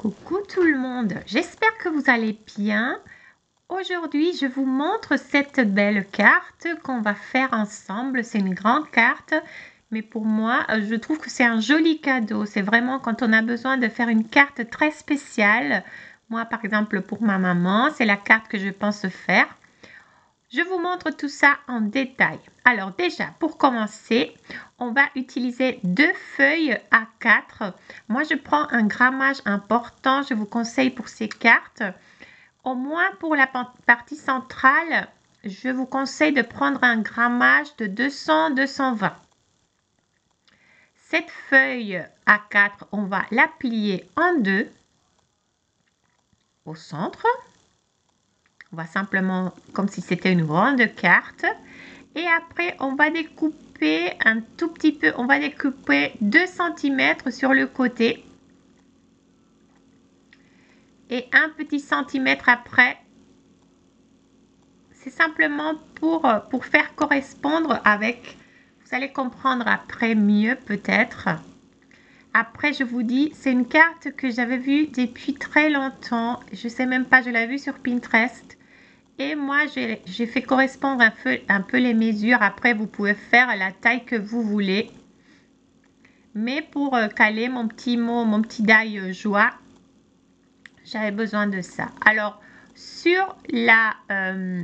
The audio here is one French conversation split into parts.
Coucou tout le monde, j'espère que vous allez bien. Aujourd'hui, je vous montre cette belle carte qu'on va faire ensemble. C'est une grande carte, mais pour moi, je trouve que c'est un joli cadeau. C'est vraiment quand on a besoin de faire une carte très spéciale. Moi, par exemple, pour ma maman, c'est la carte que je pense faire. Je vous montre tout ça en détail. Alors déjà, pour commencer, on va utiliser deux feuilles A4. Moi, je prends un grammage important. Je vous conseille pour ces cartes. Au moins pour la partie centrale, je vous conseille de prendre un grammage de 200-220. Cette feuille A4, on va la plier en deux au centre. On va simplement, comme si c'était une grande carte. Et après, on va découper un tout petit peu, on va découper 2 cm sur le côté. Et un petit centimètre après, c'est simplement pour, faire correspondre avec, vous allez comprendre après mieux peut-être. Après, je vous dis, c'est une carte que j'avais vue depuis très longtemps. Je sais même pas, je l'ai vue sur Pinterest. Et moi, j'ai fait correspondre un peu, un peu les mesures. Après, vous pouvez faire la taille que vous voulez. Mais pour euh, caler mon petit mot, mon petit die euh, joie, j'avais besoin de ça. Alors, sur la, euh,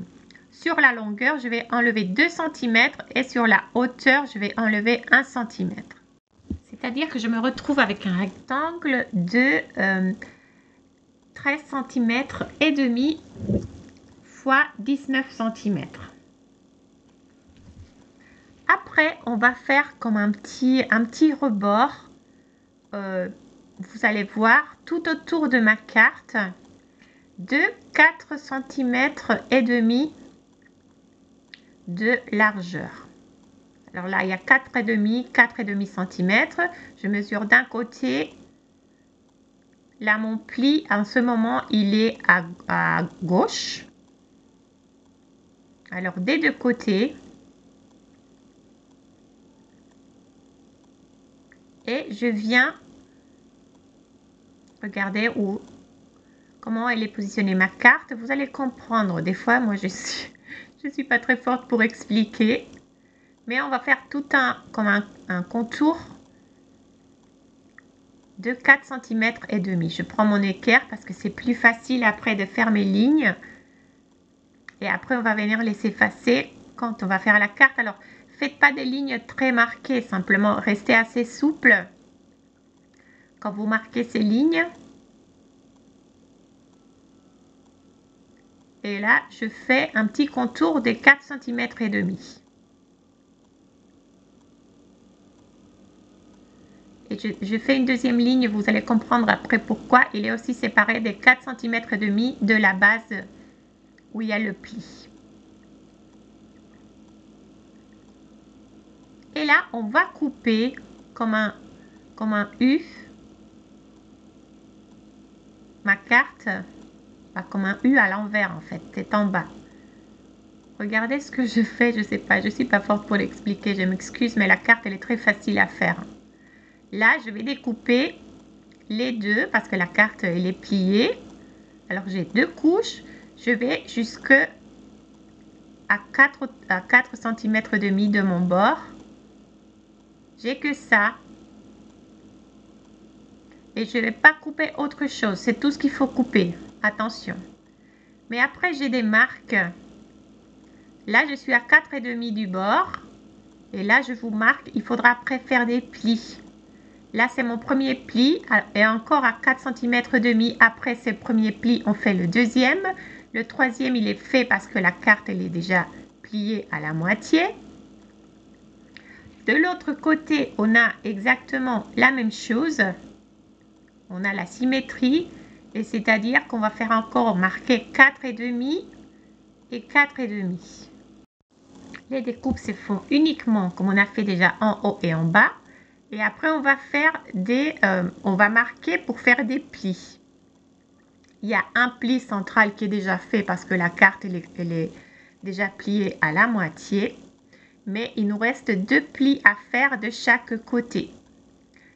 sur la longueur, je vais enlever 2 cm et sur la hauteur, je vais enlever 1 cm. C'est-à-dire que je me retrouve avec un rectangle de 13 cm et demi 19 cm. Après, on va faire comme un petit, un petit rebord. Euh, vous allez voir tout autour de ma carte de 4 cm et demi de largeur. Alors là, il y a 4 et demi, 4 et demi cm. Je mesure d'un côté. Là, mon pli, en ce moment, il est à, à gauche. Alors des deux côtés. Et je viens regarder où comment elle est positionnée ma carte. Vous allez comprendre. Des fois, moi, je suis, je suis pas très forte pour expliquer. Mais on va faire tout un, comme un, un contour de 4 cm et demi. Je prends mon équerre parce que c'est plus facile après de faire mes lignes. Et après, on va venir les effacer quand on va faire la carte. Alors, faites pas des lignes très marquées, simplement restez assez souple quand vous marquez ces lignes. Et là, je fais un petit contour des 4 cm et demi. Et je, je, fais une deuxième ligne, vous allez comprendre après pourquoi. Il est aussi séparé des 4 cm et demi de la base il y a le pli. Et là, on va couper comme un, comme un U. Ma carte, pas comme un U à l'envers en fait, c'est en bas. Regardez ce que je fais, je sais pas, je suis pas forte pour l'expliquer, je m'excuse, mais la carte elle est très facile à faire. Là, je vais découper les deux parce que la carte elle est pliée. Alors j'ai deux couches je vais jusque à 4, à 4 cm demi de mon bord. J'ai que ça. Et je ne vais pas couper autre chose. C'est tout ce qu'il faut couper. Attention. Mais après, j'ai des marques. Là, je suis à 4 et demi du bord. Et là, je vous marque, il faudra après faire des plis. Là, c'est mon premier pli. Et encore à 4 cm demi après ce premier pli, on fait le deuxième. Le troisième, il est fait parce que la carte, elle est déjà pliée à la moitié. De l'autre côté, on a exactement la même chose. On a la symétrie. Et c'est-à-dire qu'on va faire encore marquer 4 et demi et 4 et demi. Les découpes se font uniquement comme on a fait déjà en haut et en bas. Et après, on va faire des, euh, on va marquer pour faire des plis il y a un pli central qui est déjà fait parce que la carte elle est, déjà pliée à la moitié. Mais il nous reste deux plis à faire de chaque côté.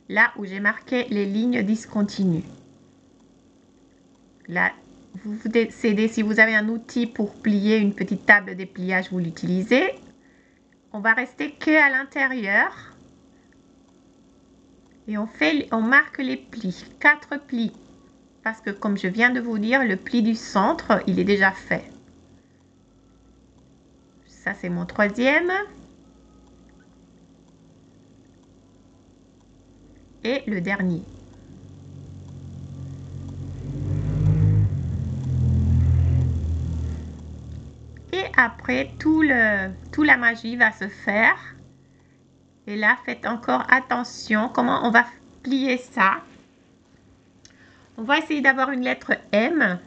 Là où j'ai marqué les lignes discontinues. Là, vous décidez si vous avez un outil pour plier une petite table de pliage, vous l'utilisez. On va rester que à l'intérieur. Et on, fait, on marque les plis, quatre plis. Parce que comme je viens de vous dire, le pli du centre, il est déjà fait. Ça, c'est mon troisième. Et le dernier. Et après, tout le, tout la magie va se faire. Et là, faites encore attention comment on va plier ça. On va essayer d'avoir une lettre M.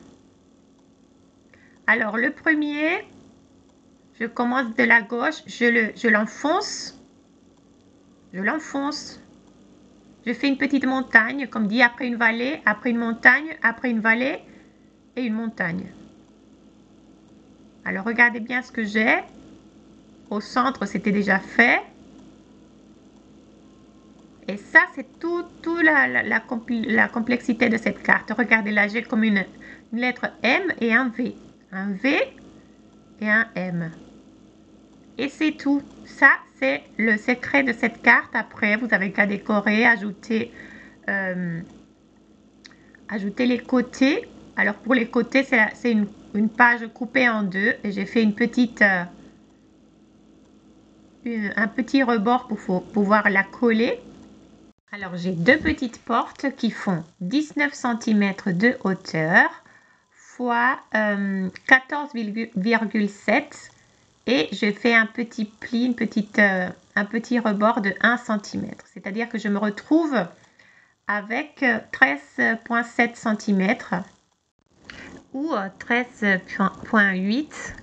Alors, le premier, je commence de la gauche, je l'enfonce. Le, je l'enfonce. Je fais une petite montagne, comme dit, après une vallée, après une montagne, après une vallée et une montagne. Alors regardez bien ce que j'ai. Au centre, c'était déjà fait. Et ça, c'est tout, tout la, la, complexité de cette carte. Regardez là, j'ai comme une, lettre M et un V. Un V et un M. Et c'est tout. Ça, c'est le secret de cette carte. Après, vous avez qu'à décorer, ajouter, euh, ajouter les côtés. Alors, pour les côtés, c'est une une page coupée en deux et j'ai fait une petite euh, un petit rebord pour pouvoir la coller alors j'ai deux petites portes qui font 19 cm de hauteur fois 14,7 euh, et je fais un petit pli, une petite, euh, un petit rebord de 1 cm. C'est-à-dire que je me retrouve avec 13,7 cm ou 13.8.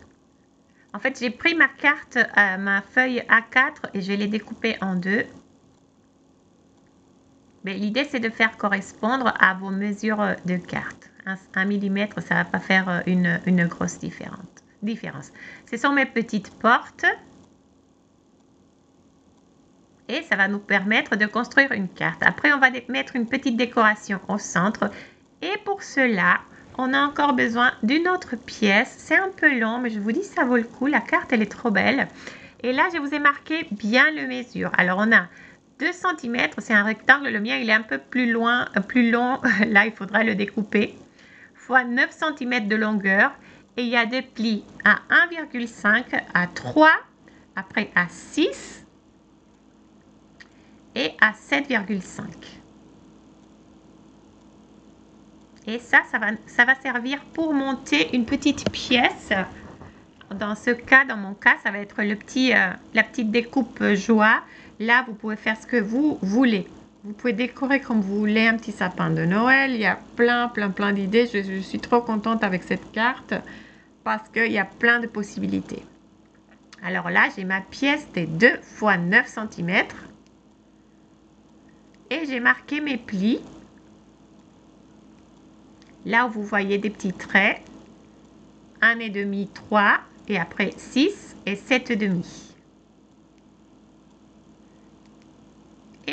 En fait, j'ai pris ma carte, euh, ma feuille A4 et je l'ai découpée en deux. Mais l'idée, c'est de faire correspondre à vos mesures de carte. Un, millimètre, ça va pas faire euh, une, une grosse différence. Ce sont mes petites portes. Et ça va nous permettre de construire une carte. Après, on va mettre une petite décoration au centre. Et pour cela, on a encore besoin d'une autre pièce. C'est un peu long, mais je vous dis, ça vaut le coup. La carte, elle est trop belle. Et là, je vous ai marqué bien le mesure. Alors, on a 2 cm, c'est un rectangle. Le mien, il est un peu plus loin, euh, plus long. Là, il faudra le découper. Fois 9 cm de longueur. Et il y a des plis à 1,5, à 3, après à 6 et à 7,5. Et ça, ça va, ça va servir pour monter une petite pièce. Dans ce cas, dans mon cas, ça va être le petit, euh, la petite découpe joie. Là, vous pouvez faire ce que vous voulez. Vous pouvez décorer comme vous voulez un petit sapin de Noël. Il y a plein, plein, plein d'idées. Je, suis trop contente avec cette carte parce qu'il y a plein de possibilités. Alors là, j'ai ma pièce de 2 x 9 cm. Et j'ai marqué mes plis Là où vous voyez des petits traits, et demi, 3 et après 6 et 7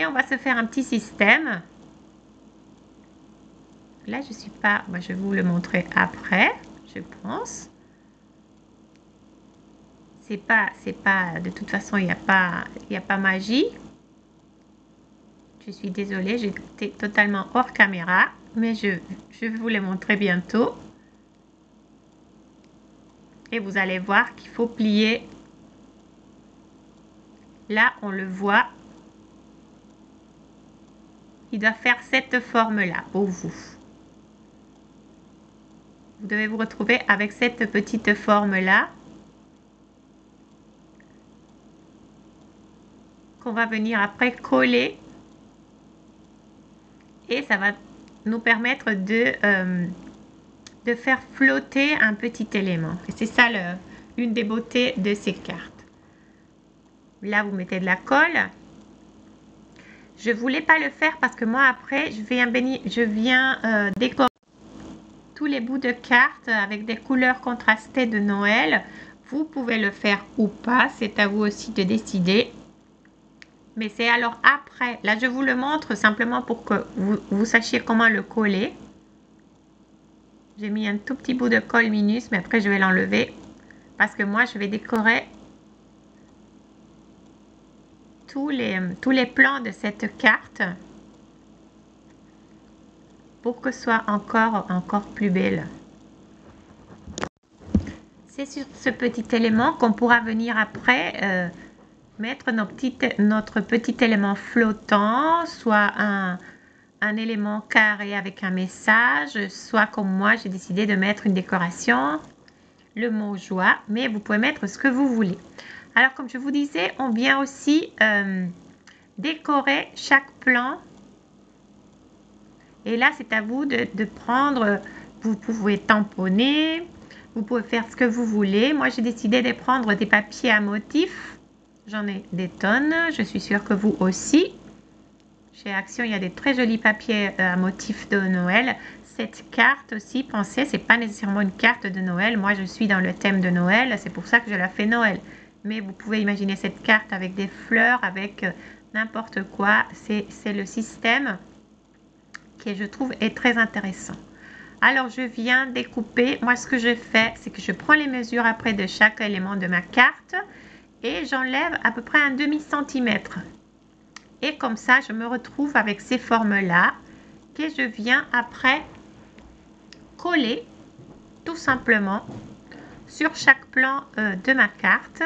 On va se faire un petit système. Là, je suis pas, moi, je vais vous le montrer après, je pense. C'est pas, c'est pas, de toute façon, il n'y a pas, il a pas magie. Je suis désolée, j'étais totalement hors caméra mais je, vais vous les montrer bientôt. Et vous allez voir qu'il faut plier. Là, on le voit. Il doit faire cette forme-là pour vous. Vous devez vous retrouver avec cette petite forme-là. Qu'on va venir après coller. Et ça va nous permettre de, euh, de faire flotter un petit élément. C'est ça le, une des beautés de ces cartes. Là, vous mettez de la colle. Je voulais pas le faire parce que moi, après, je viens, euh, décorer tous les bouts de cartes avec des couleurs contrastées de Noël. Vous pouvez le faire ou pas, c'est à vous aussi de décider mais c'est alors après. Là, je vous le montre simplement pour que vous, sachiez comment le coller. J'ai mis un tout petit bout de colle minus, mais après je vais l'enlever parce que moi je vais décorer tous les, plans de cette carte pour que soit encore, encore plus belle. C'est sur ce petit élément qu'on pourra venir après euh, mettre notre petit élément flottant, soit un, un élément carré avec un message, soit comme moi j'ai décidé de mettre une décoration, le mot joie, mais vous pouvez mettre ce que vous voulez. Alors comme je vous disais, on vient aussi euh, décorer chaque plan. Et là, c'est à vous de, prendre, vous pouvez tamponner, vous pouvez faire ce que vous voulez. Moi, j'ai décidé de prendre des papiers à motifs. J'en ai des tonnes, je suis sûre que vous aussi. Chez Action, il y a des très jolis papiers euh, à motifs de Noël. Cette carte aussi, pensez, c'est pas nécessairement une carte de Noël. Moi, je suis dans le thème de Noël, c'est pour ça que je la fais Noël. Mais vous pouvez imaginer cette carte avec des fleurs, avec euh, n'importe quoi. C'est le système qui, je trouve, est très intéressant. Alors, je viens découper. Moi, ce que je fais, c'est que je prends les mesures après de chaque élément de ma carte et j'enlève à peu près un demi-centimètre. Et comme ça, je me retrouve avec ces formes-là que je viens après coller tout simplement sur chaque plan euh, de ma carte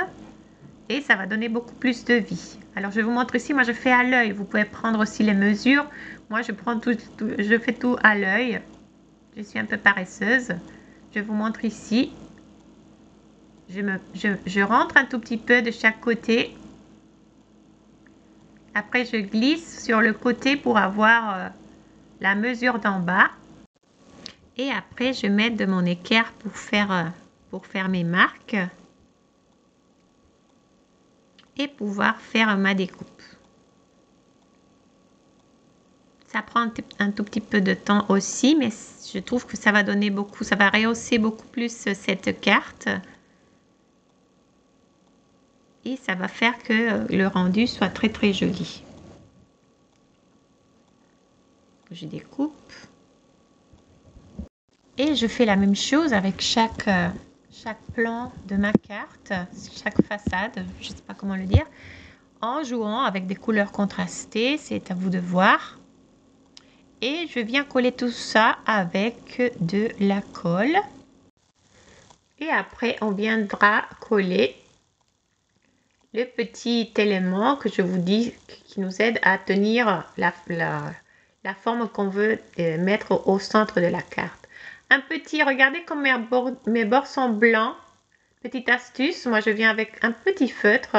et ça va donner beaucoup plus de vie. Alors je vous montre ici, moi je fais à l'œil, vous pouvez prendre aussi les mesures. Moi je prends tout, je fais tout à l'œil. Je suis un peu paresseuse. Je vous montre ici. Je, me, rentre un tout petit peu de chaque côté après, je glisse sur le côté pour avoir euh, la mesure d'en bas. Et après, je mets de mon équerre pour faire, euh, pour faire mes marques. Et pouvoir faire ma découpe. Ça prend un tout petit peu de temps aussi, mais je trouve que ça va donner beaucoup, ça va rehausser beaucoup plus cette carte et ça va faire que euh, le rendu soit très très joli. Je découpe. Et je fais la même chose avec chaque, euh, chaque plan de ma carte, chaque façade, je ne sais pas comment le dire, en jouant avec des couleurs contrastées, c'est à vous de voir. Et je viens coller tout ça avec de la colle. Et après, on viendra coller le petit élément que je vous dis qui nous aide à tenir la, la, forme qu'on veut euh, mettre au centre de la carte. Petit, regardez comme mes bords, sont blancs. Petite astuce, moi je viens avec un petit feutre.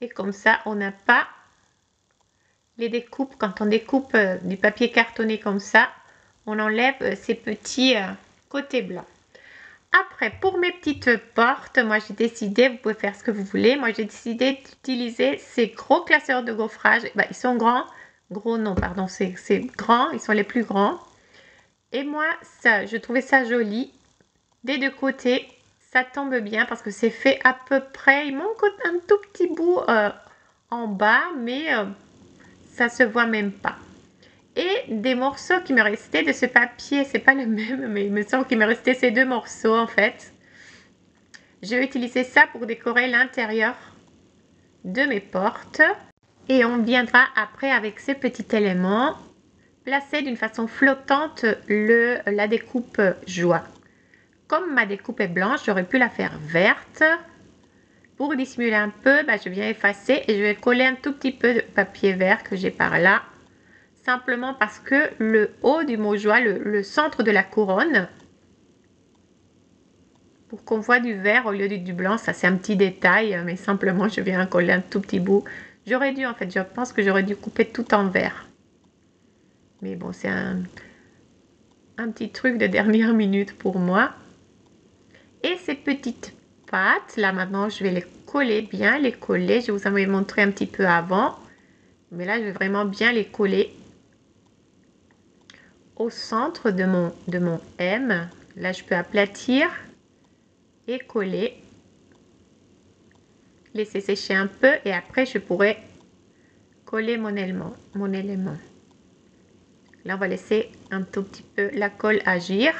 Et comme ça, on n'a pas les découpes. Quand on découpe euh, du papier cartonné comme ça, on enlève euh, ces petits côtés blancs. Après, pour mes petites portes, moi j'ai décidé, vous pouvez faire ce que vous voulez, moi j'ai décidé d'utiliser ces gros classeurs de gaufrage. Bah, ils sont grands, gros non, pardon, c'est grand, ils sont les plus grands. Et moi, ça, je trouvais ça joli. Des deux côtés, ça tombe bien parce que c'est fait à peu près, il manque un tout petit bout euh, en bas, mais euh, ça se voit même pas et des morceaux qui me restaient de ce papier. C'est pas le même, mais il me semble qu'il me restait ces deux morceaux en fait. Je vais utiliser ça pour décorer l'intérieur de mes portes. Et on viendra après avec ces petits éléments placer d'une façon flottante le, la découpe joie. Comme ma découpe est blanche, j'aurais pu la faire verte. Pour dissimuler un peu, bah, je viens effacer et je vais coller un tout petit peu de papier vert que j'ai par là simplement parce que le haut du mot joie, le, centre de la couronne, pour qu'on voit du vert au lieu du, blanc, ça c'est un petit détail, mais simplement je viens coller un tout petit bout. J'aurais dû en fait, je pense que j'aurais dû couper tout en vert. Mais bon, c'est un, un petit truc de dernière minute pour moi. Et ces petites pattes, là maintenant je vais les coller bien, les coller. Je vous avais montré un petit peu avant. Mais là, je vais vraiment bien les coller au centre de mon, de mon M. Là, je peux aplatir et coller. Laisser sécher un peu et après, je pourrais coller mon élément. Mon élément. Là, on va laisser un tout petit peu la colle agir.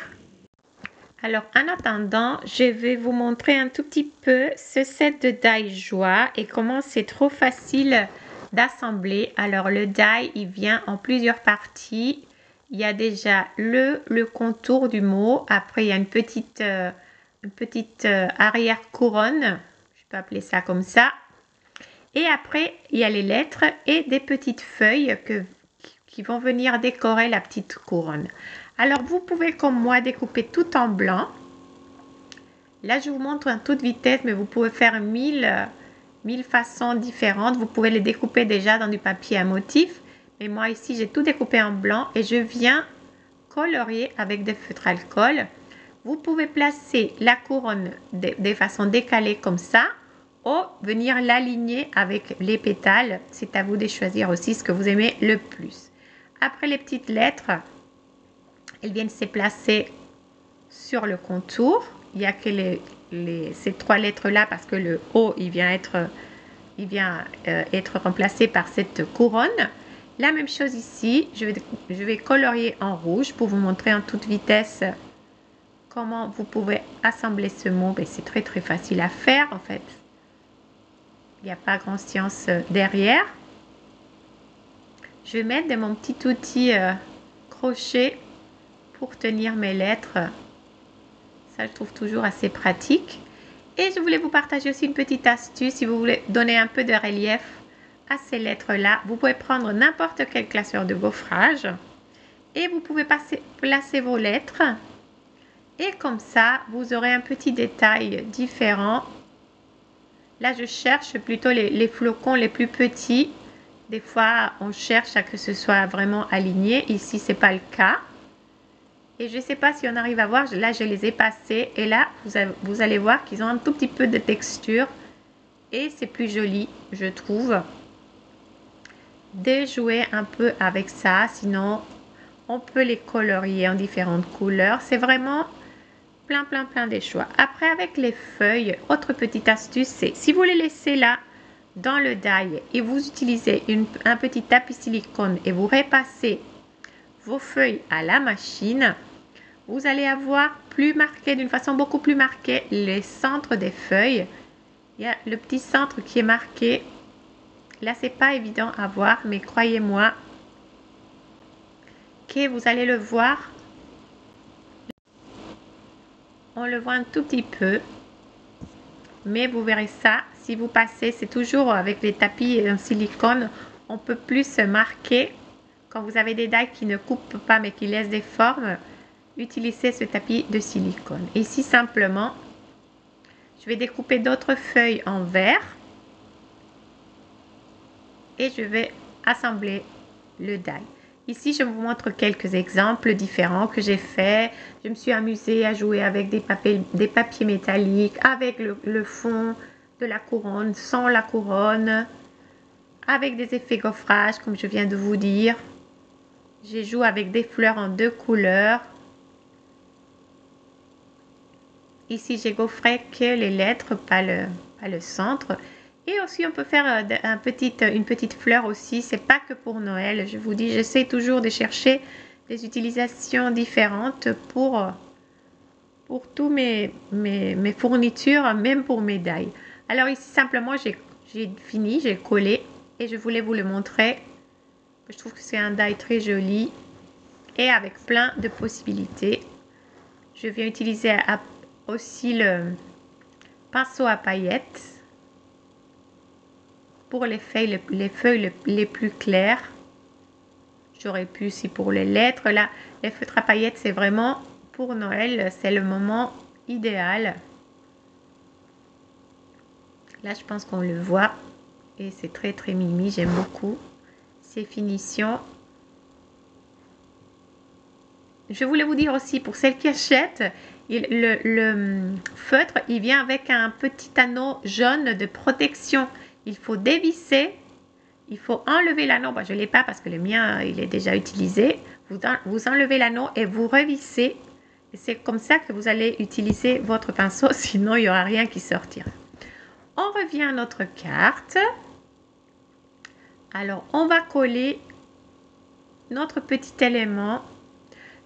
Alors, en attendant, je vais vous montrer un tout petit peu ce set de die joie et comment c'est trop facile d'assembler. Alors, le die, il vient en plusieurs parties. Il y a déjà le, le contour du mot. Après, il y a une petite, euh, petite euh, arrière-couronne. Je peux appeler ça comme ça. Et après, il y a les lettres et des petites feuilles que, qui vont venir décorer la petite couronne. Alors, vous pouvez, comme moi, découper tout en blanc. Là, je vous montre en toute vitesse, mais vous pouvez faire mille, mille façons différentes. Vous pouvez les découper déjà dans du papier à motif. Mais moi, ici, j'ai tout découpé en blanc et je viens colorier avec des feutres alcool. Vous pouvez placer la couronne de, de façon décalée comme ça ou venir l'aligner avec les pétales. C'est à vous de choisir aussi ce que vous aimez le plus. Après les petites lettres, elles viennent se placer sur le contour. Il n'y a que les, ces trois lettres-là parce que le O, il vient être, il vient, euh, être remplacé par cette couronne. La même chose ici, je vais, je vais colorier en rouge pour vous montrer en toute vitesse comment vous pouvez assembler ce mot. Ben, c'est très très facile à faire en fait. Il n'y a pas grand science euh, derrière. Je vais mettre de mon petit outil euh, crochet pour tenir mes lettres. Ça, je trouve toujours assez pratique. Et je voulais vous partager aussi une petite astuce si vous voulez donner un peu de relief à ces lettres-là. Vous pouvez prendre n'importe quel classeur de gaufrage et vous pouvez placer vos lettres. Et comme ça, vous aurez un petit détail différent. Là, je cherche plutôt les flocons les plus petits. Des fois, on cherche à que ce soit vraiment aligné. Ici, ce n'est pas le cas. Et je ne sais pas si on arrive à voir, là je les ai passés. Et là vous, allez voir qu'ils ont un tout petit peu de texture. Et c'est plus joli je trouve de jouer un peu avec ça. Sinon on peut les colorier en différentes couleurs. C'est vraiment plein plein plein des choix. Après avec les feuilles autre petite astuce c'est si vous les laissez là dans le die et vous utilisez un petit tapis silicone et vous repassez vos feuilles à la machine vous allez avoir plus marqué, d'une façon beaucoup plus marquée, les centres des feuilles. Il y a le petit centre qui est marqué. Là, c'est pas évident à voir, mais croyez-moi que vous allez le voir. On le voit un tout petit peu. Mais vous verrez ça, si vous passez, c'est toujours avec les tapis en silicone, on peut plus se marquer. Quand vous avez des dailles qui ne coupent pas mais qui laissent des formes, utiliser ce tapis de silicone. Ici, simplement, je vais découper d'autres feuilles en verre et je vais assembler le die. Ici, je vous montre quelques exemples différents que j'ai fait. Je me suis amusée à jouer avec des papiers, métalliques, avec le fond de la couronne, sans la couronne, avec des effets gaufrage, comme je viens de vous dire. J'ai joué avec des fleurs en deux couleurs. Ici, j'ai gaufré que les lettres, pas le, pas le centre. Et aussi, on peut faire euh, petit, une petite fleur aussi. C'est pas que pour Noël. Je vous dis, j'essaie toujours de chercher des utilisations différentes pour, pour tous mes, mes, mes fournitures, même pour mes dailles. Alors ici, simplement, j'ai fini, j'ai collé et je voulais vous le montrer. Je trouve que c'est un die très joli et avec plein de possibilités. Je viens utiliser aussi le pinceau à paillettes pour les feuilles, les feuilles les plus claires. J'aurais pu aussi pour les lettres. Là, les feutres à paillettes, c'est vraiment pour Noël, c'est le moment idéal. Là, je pense qu'on le voit et c'est très très mimi. J'aime beaucoup ces finitions. Je voulais vous dire aussi pour celles qui achètent, le, hum, feutre, il vient avec un petit anneau jaune de protection. Il faut dévisser, il faut enlever l'anneau. je ne l'ai pas parce que le mien, il est déjà utilisé. Vous, vous enlevez l'anneau et vous revissez. C'est comme ça que vous allez utiliser votre pinceau, sinon il n'y aura rien qui sortira. On revient à notre carte. Alors, on va coller notre petit élément.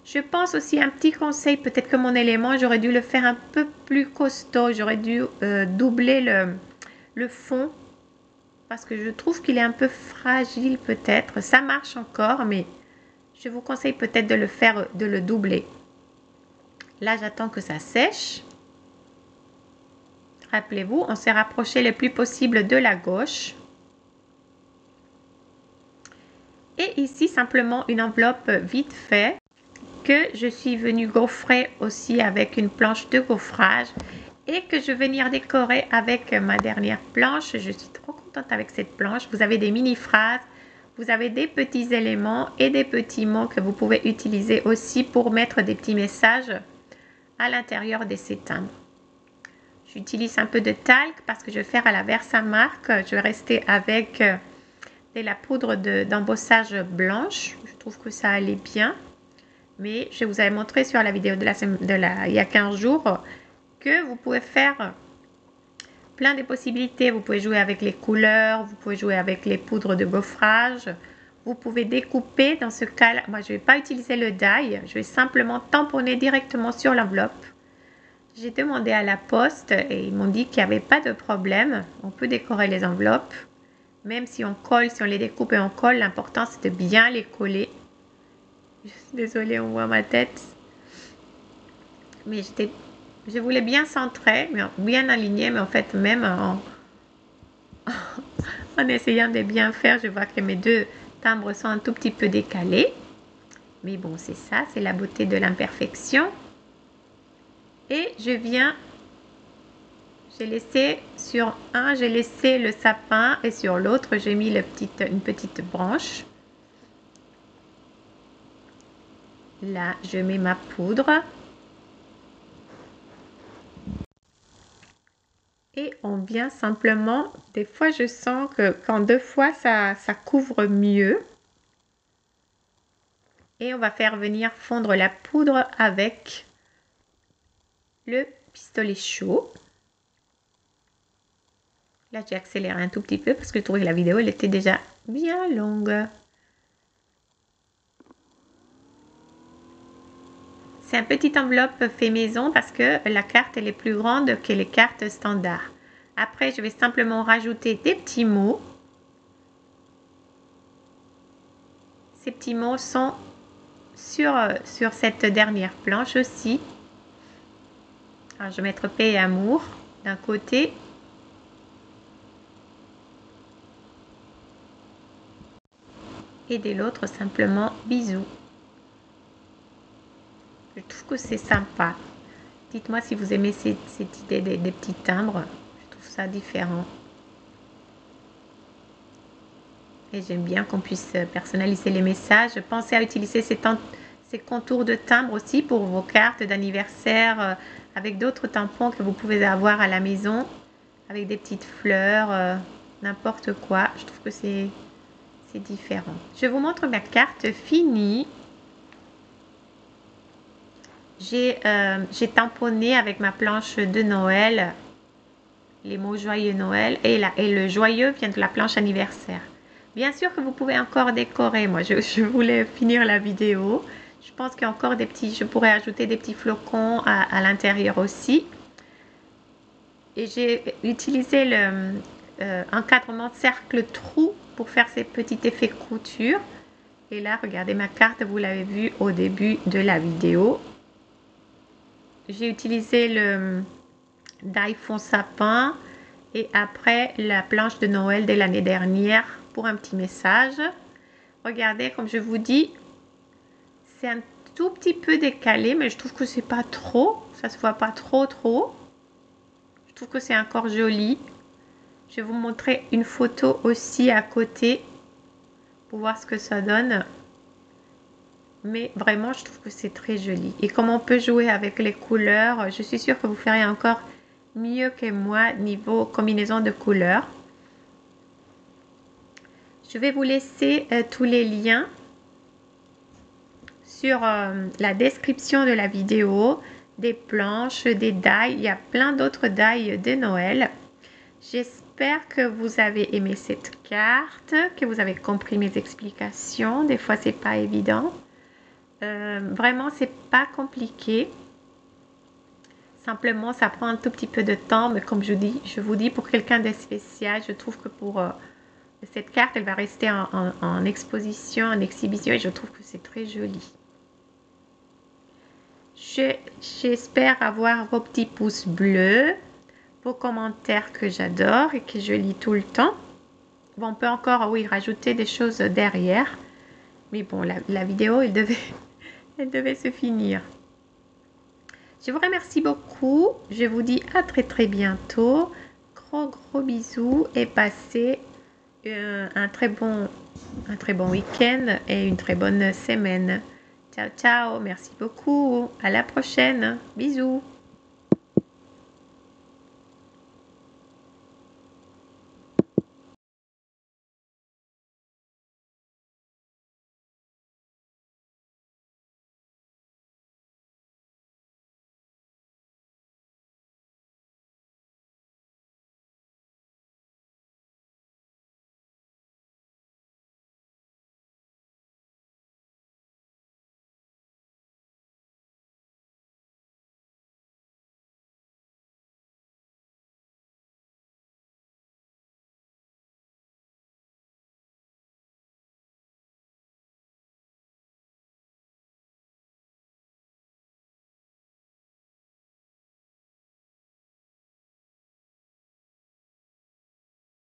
Je pense aussi un petit conseil, peut-être que mon élément, j'aurais dû le faire un peu plus costaud. J'aurais dû euh, doubler le, le fond parce que je trouve qu'il est un peu fragile peut-être. Ça marche encore, mais je vous conseille peut-être de le faire, de le doubler. Là, j'attends que ça sèche. Rappelez-vous, on s'est rapproché le plus possible de la gauche. Et ici, simplement une enveloppe vite fait que je suis venue gaufrer aussi avec une planche de gaufrage et que je vais venir décorer avec ma dernière planche. Je suis trop contente avec cette planche. Vous avez des mini-phrases, vous avez des petits éléments et des petits mots que vous pouvez utiliser aussi pour mettre des petits messages à l'intérieur de ces timbres. J'utilise un peu de talc parce que je vais faire à la Versamark. Je vais rester avec euh, de la poudre d'embossage blanche. Je trouve que ça allait bien. Mais je vous avais montré sur la vidéo de la, il y a 15 jours que vous pouvez faire plein de possibilités. Vous pouvez jouer avec les couleurs, vous pouvez jouer avec les poudres de gaufrage. Vous pouvez découper. Dans ce cas-là, moi, je ne vais pas utiliser le die. Je vais simplement tamponner directement sur l'enveloppe. J'ai demandé à la poste et ils m'ont dit qu'il n'y avait pas de problème. On peut décorer les enveloppes. Même si on colle, si on les découpe et on colle, l'important c'est de bien les coller. Désolée, on voit ma tête. Mais j'étais je voulais bien centrer, bien aligner, mais en fait, même en, en essayant de bien faire, je vois que mes deux timbres sont un tout petit peu décalés. Mais bon, c'est ça, c'est la beauté de l'imperfection. Et je viens, j'ai laissé sur un, j'ai laissé le sapin et sur l'autre, j'ai mis une petite branche. Là, je mets ma poudre. et on vient simplement, des fois je sens que quand deux fois ça, ça couvre mieux. Et on va faire venir fondre la poudre avec le pistolet chaud. Là, j'ai accéléré un tout petit peu parce que je trouvais que la vidéo, elle était déjà bien longue. C'est un petit enveloppe fait maison parce que la carte elle est plus grande que les cartes standards. Après, je vais simplement rajouter des petits mots. Ces petits mots sont sur, sur cette dernière planche aussi. Je vais mettre paix et amour d'un côté. Et de l'autre, simplement bisous. Je trouve que c'est sympa. Dites-moi si vous aimez cette, idée des, petits timbres. Je trouve ça différent. Et j'aime bien qu'on puisse personnaliser les messages. Pensez à utiliser ces, ces contours de timbres aussi pour vos cartes d'anniversaire euh, avec d'autres tampons que vous pouvez avoir à la maison avec des petites fleurs, euh, n'importe quoi. Je trouve que c'est différent. Je vous montre ma carte finie. Euh, j'ai tamponné avec ma planche de Noël les mots joyeux Noël et, et le joyeux vient de la planche anniversaire. Bien sûr que vous pouvez encore décorer. Moi, je, voulais finir la vidéo. Je pense qu'il y a encore des petits... Je pourrais ajouter des petits flocons à, l'intérieur aussi. Et j'ai utilisé le euh, encadrement cercle trou pour faire ces petits effets couture. Et là, regardez ma carte, vous l'avez vu au début de la vidéo j'ai utilisé le die fond sapin et après la planche de Noël de l'année dernière pour un petit message. Regardez, comme je vous dis, un tout petit peu décalé, mais je trouve que c'est pas trop. Ça se voit pas trop trop. Je trouve que c'est encore joli. Je vais vous montrer une photo aussi à côté pour voir ce que ça donne mais vraiment je trouve que c'est très joli et comme on peut jouer avec les couleurs je suis sûre que vous ferez encore mieux que moi niveau combinaison de couleurs je vais vous laisser euh, tous les liens sur euh, la description de la vidéo des planches, des dailles. Il y a plein d'autres dailles de Noël. J'espère que vous avez aimé cette carte, que vous avez compris mes explications. Des fois, c'est pas évident. Euh, vraiment, c'est pas compliqué. Simplement, ça prend un tout petit peu de temps, mais comme je, dis, je vous dis, pour quelqu'un de spécial, je trouve que pour euh, cette carte, elle va rester en, exposition, en exhibition, et je trouve que c'est très joli. J'espère avoir vos petits pouces bleus, vos commentaires que j'adore et que je lis tout le temps. Bon, on peut encore, oui, rajouter des choses derrière. Mais bon, la, la vidéo, elle devait, elle devait se finir. Je vous remercie beaucoup. Je vous dis à très très bientôt. Gros gros bisous et passez euh, un très bon, un très bon week-end et une très bonne semaine. Ciao ciao. Merci beaucoup. À la prochaine. Bisous.